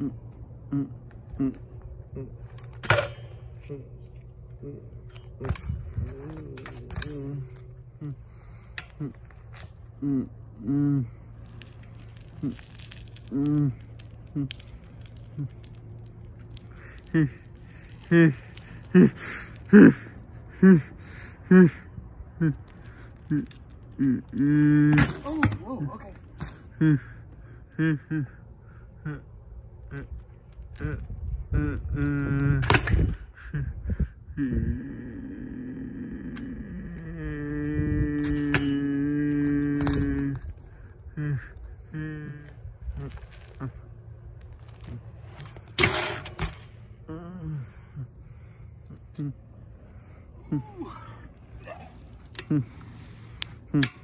Oh, whoa, okay. Hmm.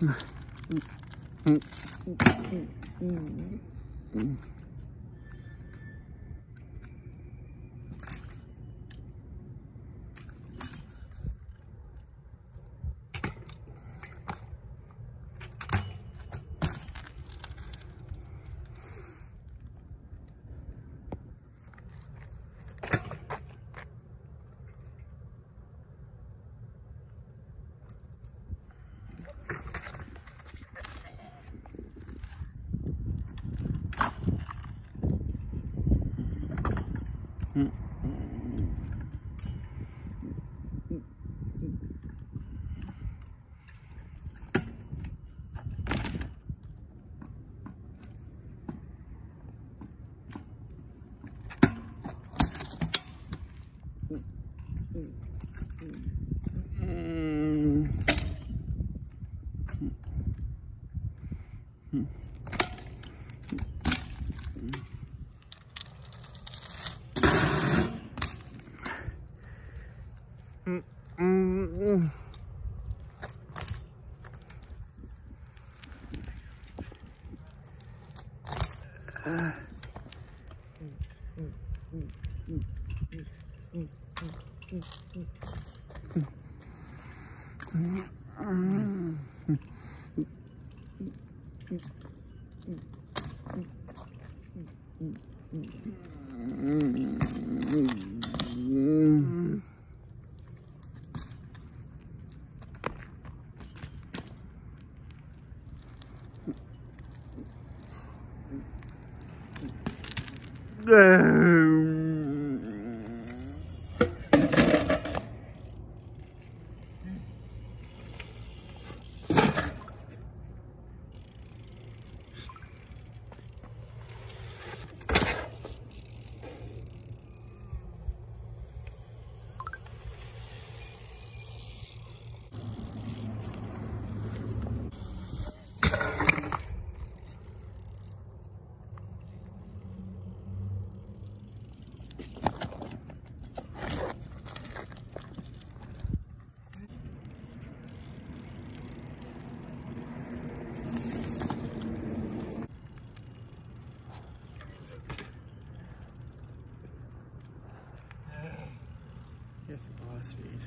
嗯。嗯。嗯。嗯。嗯。嗯。嗯。Mm-hmm. Mm -mm. Uh. Mm-hmm. Oh. is the boss feed.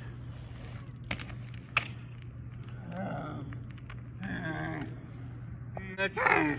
Okay.